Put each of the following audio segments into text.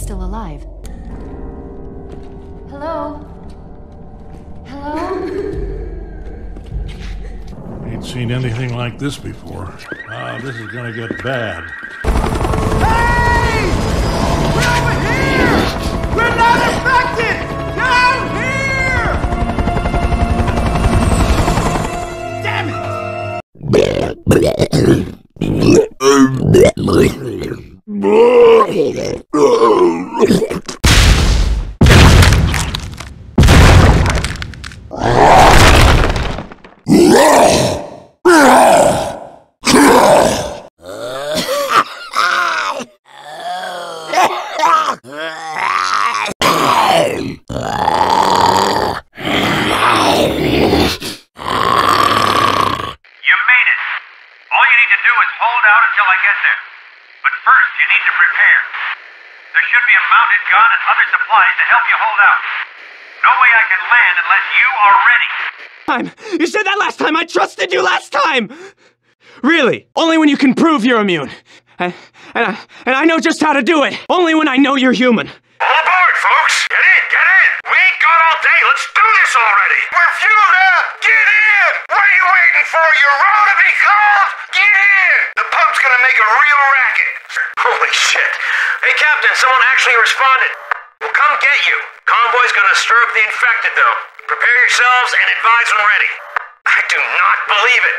still alive. Hello? Hello? Ain't seen anything like this before. Ah, this is gonna get bad. Hey! We're over here! We're not infected! Down here! Damn it! All you need to do is hold out until I get there. But first, you need to prepare. There should be a mounted gun and other supplies to help you hold out. No way I can land unless you are ready. Time. You said that last time. I trusted you last time. Really? Only when you can prove you're immune. And, and, I, and I know just how to do it. Only when I know you're human. All aboard, folks! Get in, get in! We ain't got all day. This already! We're fueled up! Get in! What are you waiting for? Your roll to be called? Get in! The pump's gonna make a real racket. Holy shit. Hey, Captain, someone actually responded. We'll come get you. Convoy's gonna stir up the infected, though. Prepare yourselves and advise when ready. I do not believe it.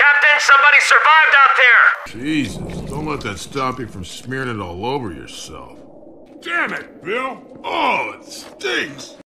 Captain, somebody survived out there! Jesus, don't let that stop you from smearing it all over yourself. Damn it, Bill! Oh, it stinks!